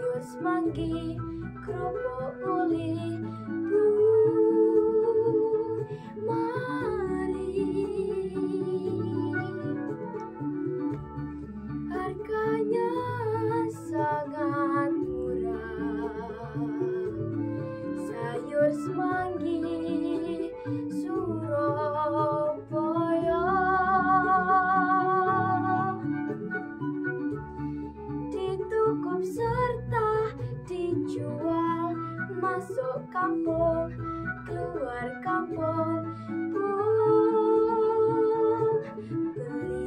jos mangi, kropo uli. masuk kampung, keluar kampung, pun beli.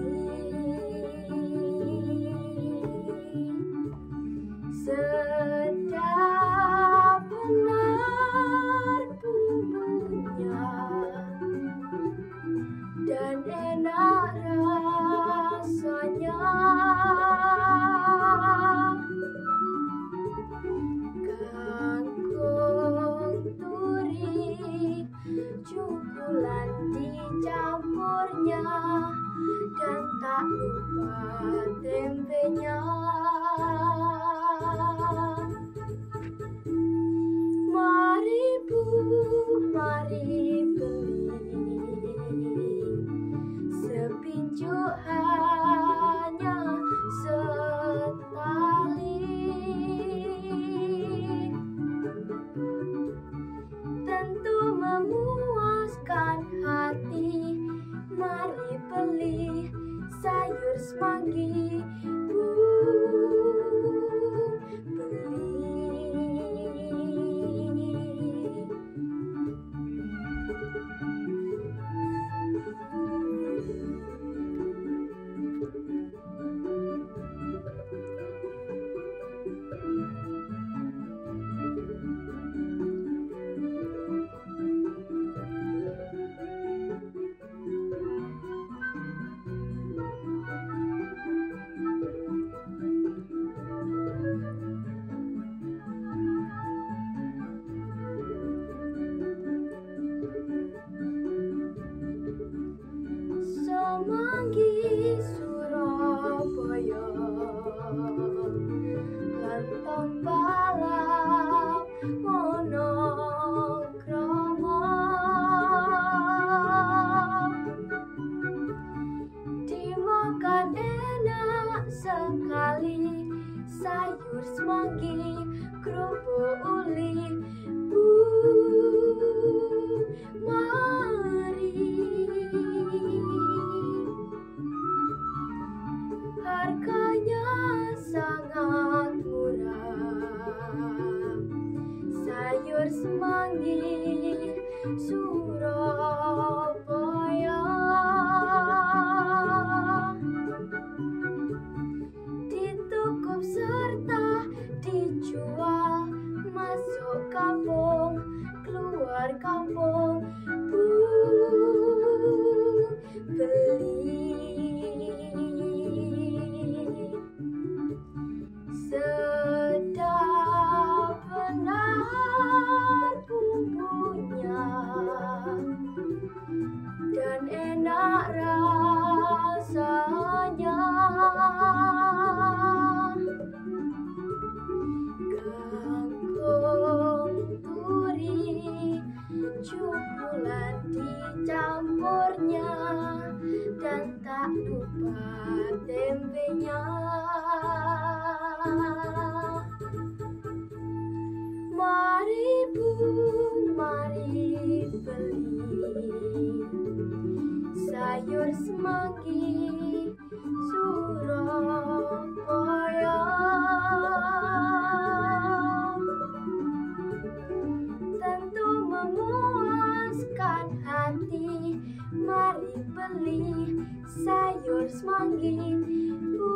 swanky Kur smogi, krupu uli, puu. masuk kampung, keluar kampung, bu beli. Sedap benar bumbunya dan enak rasanya. semanggi Surabaya. Tentu memuaskan hati Mari beli sayur semanggi Bu,